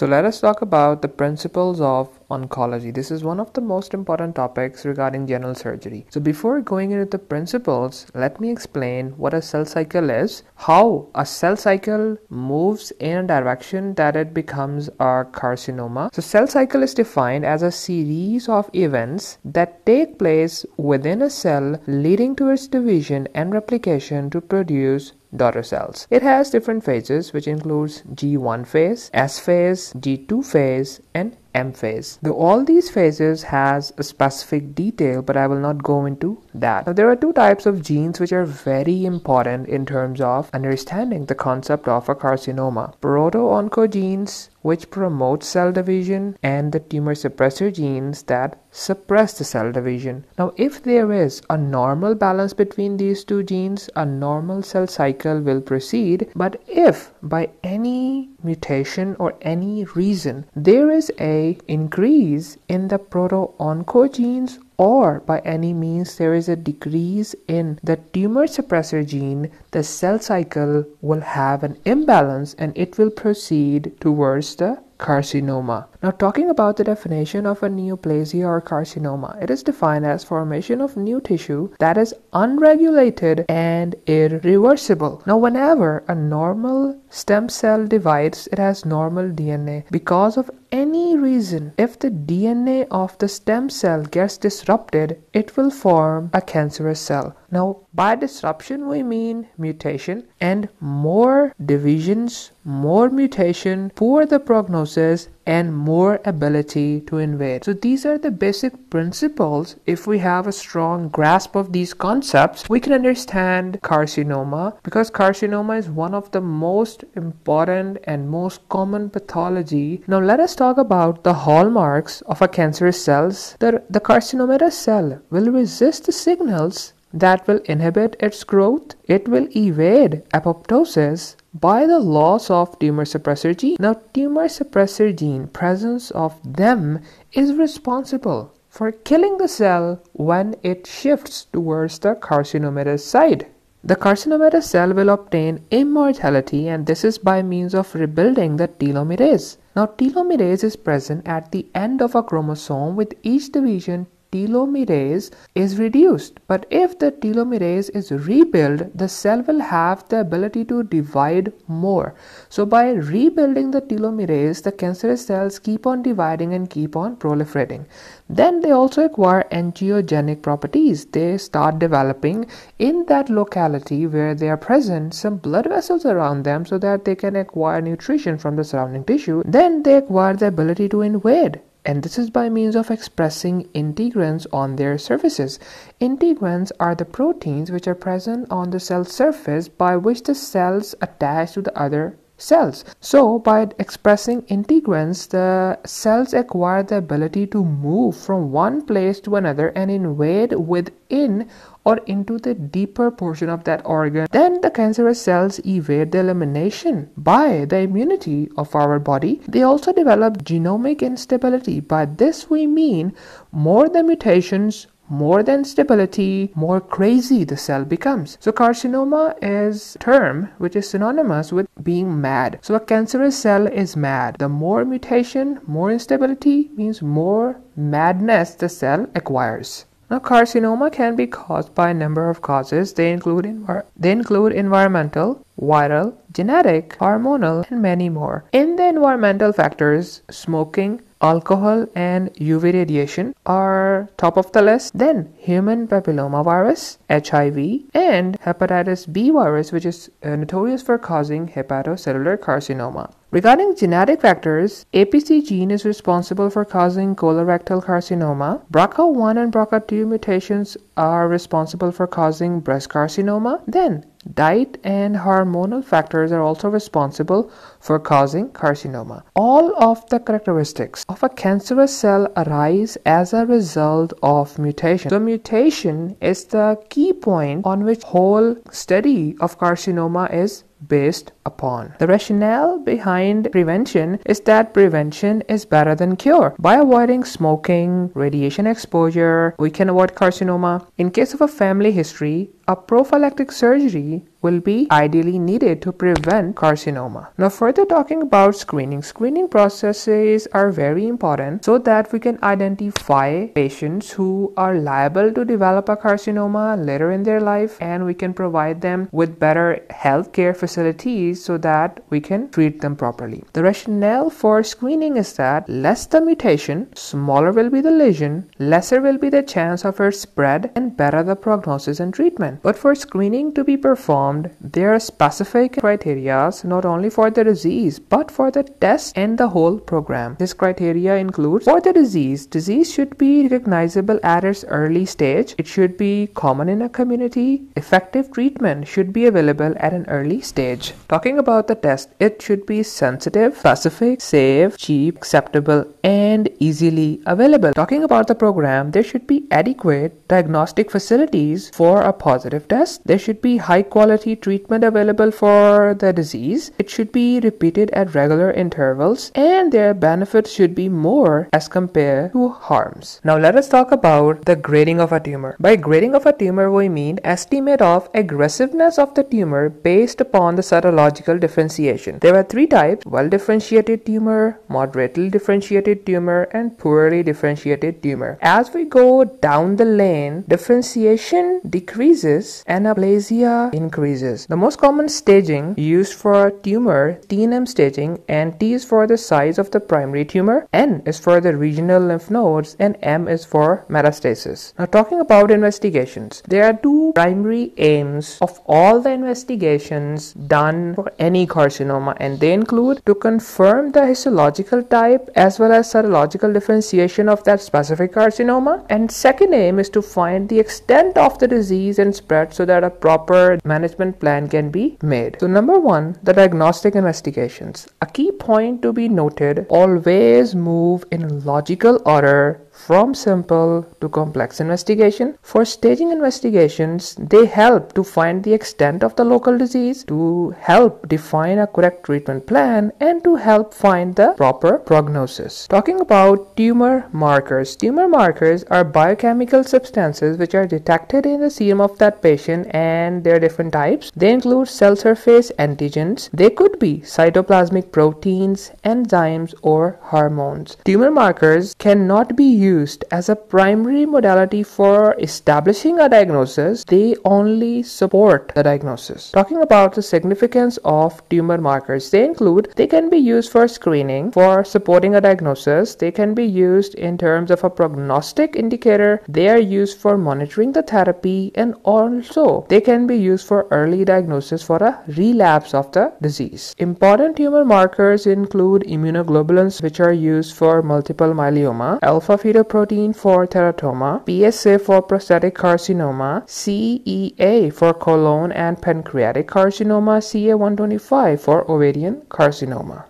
So let us talk about the principles of oncology. This is one of the most important topics regarding general surgery. So before going into the principles, let me explain what a cell cycle is, how a cell cycle moves in a direction that it becomes a carcinoma. So cell cycle is defined as a series of events that take place within a cell leading to its division and replication to produce daughter cells. It has different phases which includes G1 phase, S phase, G2 phase and M phase. Though all these phases has a specific detail, but I will not go into that. Now, there are two types of genes which are very important in terms of understanding the concept of a carcinoma. Proto-oncogenes which promote cell division and the tumor suppressor genes that suppress the cell division. Now, if there is a normal balance between these two genes, a normal cell cycle will proceed. But if by any mutation or any reason there is a increase in the proto-oncogenes or by any means there is a decrease in the tumor suppressor gene, the cell cycle will have an imbalance and it will proceed towards the carcinoma. Now, talking about the definition of a neoplasia or carcinoma, it is defined as formation of new tissue that is unregulated and irreversible. Now, whenever a normal stem cell divides, it has normal DNA. Because of any reason, if the DNA of the stem cell gets disrupted, it will form a cancerous cell. Now, by disruption, we mean mutation, and more divisions, more mutation, poor the prognosis, and more ability to invade. So these are the basic principles. If we have a strong grasp of these concepts, we can understand carcinoma because carcinoma is one of the most important and most common pathology. Now let us talk about the hallmarks of a cancerous cells. The, the carcinomatous cell will resist the signals that will inhibit its growth. It will evade apoptosis by the loss of tumor suppressor gene. Now, tumor suppressor gene presence of them is responsible for killing the cell when it shifts towards the carcinomatous side. The carcinomatous cell will obtain immortality and this is by means of rebuilding the telomerase. Now telomerase is present at the end of a chromosome with each division telomerase is reduced. But if the telomerase is rebuilt, the cell will have the ability to divide more. So by rebuilding the telomerase, the cancerous cells keep on dividing and keep on proliferating. Then they also acquire angiogenic properties. They start developing in that locality where they are present some blood vessels around them so that they can acquire nutrition from the surrounding tissue. Then they acquire the ability to invade and this is by means of expressing integrins on their surfaces. Integrins are the proteins which are present on the cell surface by which the cells attach to the other cells. So, by expressing integrins, the cells acquire the ability to move from one place to another and invade within or into the deeper portion of that organ. Then the cancerous cells evade the elimination by the immunity of our body. They also develop genomic instability. By this we mean more the mutations more than stability, more crazy the cell becomes. So carcinoma is term which is synonymous with being mad. So a cancerous cell is mad. The more mutation, more instability means more madness the cell acquires. Now, carcinoma can be caused by a number of causes. They include, envir- they include environmental, viral, genetic, hormonal, and many more. In the environmental factors, smoking, alcohol and UV radiation are top of the list. Then human papillomavirus, HIV, and hepatitis B virus, which is uh, notorious for causing hepatocellular carcinoma. Regarding genetic factors, APC gene is responsible for causing colorectal carcinoma. BRCA1 and BRCA2 mutations are responsible for causing breast carcinoma. Then Diet and hormonal factors are also responsible for causing carcinoma. All of the characteristics of a cancerous cell arise as a result of mutation. So mutation is the key point on which whole study of carcinoma is based upon. The rationale behind prevention is that prevention is better than cure. By avoiding smoking, radiation exposure, we can avoid carcinoma. In case of a family history, a prophylactic surgery will be ideally needed to prevent carcinoma. Now further talking about screening. Screening processes are very important so that we can identify patients who are liable to develop a carcinoma later in their life and we can provide them with better health care facilities so that we can treat them properly. The rationale for screening is that less the mutation, smaller will be the lesion, lesser will be the chance of its spread and better the prognosis and treatment. But for screening to be performed, there are specific criteria not only for the disease but for the test and the whole program. This criteria includes for the disease, disease should be recognizable at its early stage. It should be common in a community. Effective treatment should be available at an early stage. Talking about the test, it should be sensitive, specific, safe, cheap, acceptable, and easily available. Talking about the program, there should be adequate diagnostic facilities for a positive test. There should be high quality treatment available for the disease. It should be repeated at regular intervals and their benefits should be more as compared to harms. Now let us talk about the grading of a tumor. By grading of a tumor we mean estimate of aggressiveness of the tumor based upon the cytological differentiation. There are three types, well differentiated tumor, moderately differentiated tumor and poorly differentiated tumor. As we go down the lane, differentiation decreases anaplasia increases. The most common staging used for tumor, TNM staging and T is for the size of the primary tumor, N is for the regional lymph nodes and M is for metastasis. Now talking about investigations, there are two primary aims of all the investigations done for any carcinoma and they include to confirm the histological type as well as serological differentiation of that specific carcinoma and second aim is to find the extent of the disease and spread so that a proper management plan can be made. So number one, the diagnostic investigations. A key point to be noted, always move in logical order from simple to complex investigation. For staging investigations, they help to find the extent of the local disease, to help define a correct treatment plan, and to help find the proper prognosis. Talking about tumor markers. Tumor markers are biochemical substances which are detected in the serum of that patient and their different types. They include cell surface antigens. They could be cytoplasmic proteins, enzymes, or hormones. Tumor markers cannot be used as a primary modality for establishing a diagnosis, they only support the diagnosis. Talking about the significance of tumor markers, they include they can be used for screening, for supporting a diagnosis, they can be used in terms of a prognostic indicator, they are used for monitoring the therapy, and also they can be used for early diagnosis for a relapse of the disease. Important tumor markers include immunoglobulins, which are used for multiple myeloma, alpha fetoprotein protein for teratoma, PSA for prostatic carcinoma, CEA for colon and pancreatic carcinoma, CA125 for ovarian carcinoma.